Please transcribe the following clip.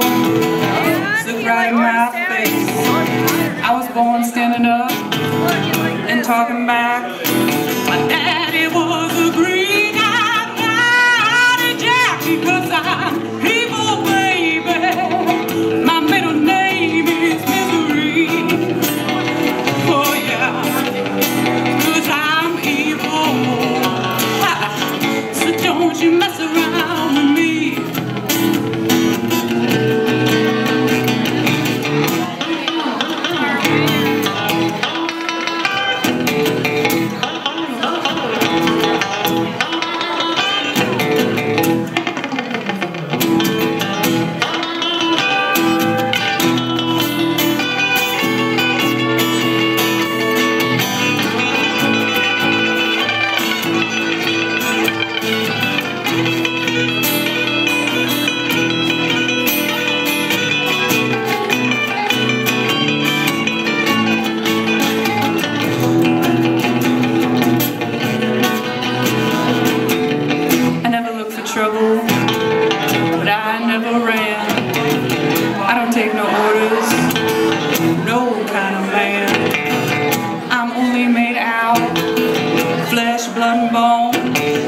look right in my face. I was born standing up. take no orders, no kind of man. I'm only made out, flesh, blood, and bone.